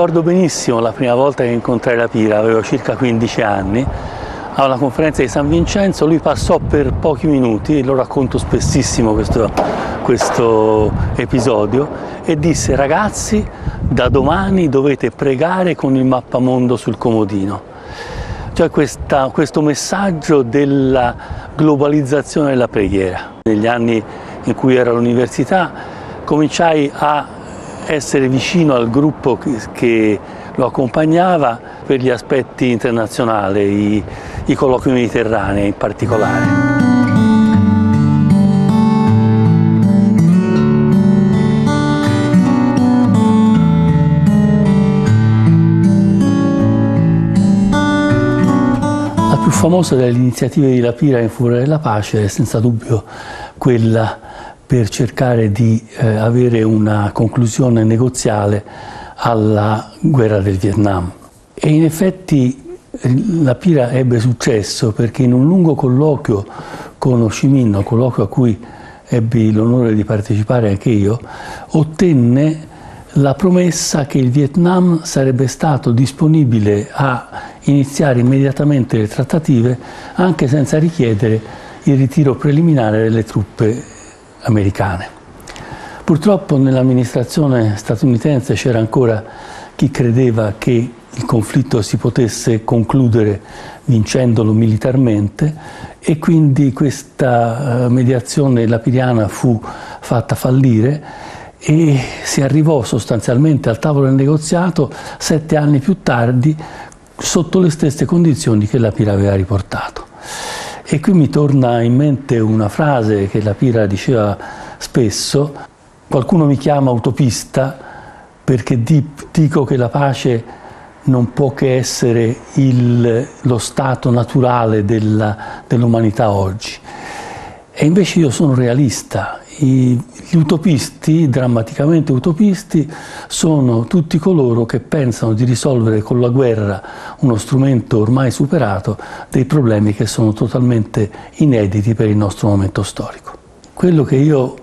ricordo benissimo la prima volta che incontrai la Pira, avevo circa 15 anni, a una conferenza di San Vincenzo, lui passò per pochi minuti, lo racconto spessissimo questo, questo episodio, e disse ragazzi da domani dovete pregare con il mappamondo sul comodino. Cioè questa, questo messaggio della globalizzazione della preghiera. Negli anni in cui ero all'università cominciai a essere vicino al gruppo che lo accompagnava per gli aspetti internazionali, i, i colloqui mediterranei in particolare. La più famosa delle iniziative di Lapira in favore della pace è senza dubbio quella per cercare di eh, avere una conclusione negoziale alla guerra del Vietnam. E in effetti eh, la Pira ebbe successo perché in un lungo colloquio con Ho Chi Minh, un colloquio a cui ebbi l'onore di partecipare anche io, ottenne la promessa che il Vietnam sarebbe stato disponibile a iniziare immediatamente le trattative anche senza richiedere il ritiro preliminare delle truppe americane. Purtroppo nell'amministrazione statunitense c'era ancora chi credeva che il conflitto si potesse concludere vincendolo militarmente e quindi questa eh, mediazione lapiriana fu fatta fallire e si arrivò sostanzialmente al tavolo del negoziato sette anni più tardi sotto le stesse condizioni che la Pira aveva riportato. E qui mi torna in mente una frase che la Pira diceva spesso, qualcuno mi chiama utopista perché dico che la pace non può che essere il, lo stato naturale dell'umanità oggi. E invece io sono realista. Gli utopisti, drammaticamente utopisti, sono tutti coloro che pensano di risolvere con la guerra, uno strumento ormai superato, dei problemi che sono totalmente inediti per il nostro momento storico. Quello che io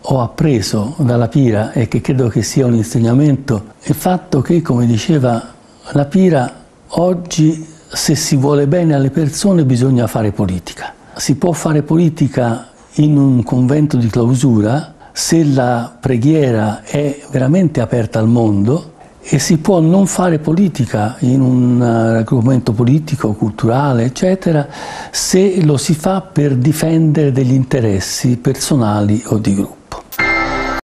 ho appreso dalla Pira e che credo che sia un insegnamento è il fatto che, come diceva la Pira, oggi se si vuole bene alle persone bisogna fare politica. Si può fare politica in un convento di clausura se la preghiera è veramente aperta al mondo e si può non fare politica in un raggruppamento politico, culturale, eccetera, se lo si fa per difendere degli interessi personali o di gruppo.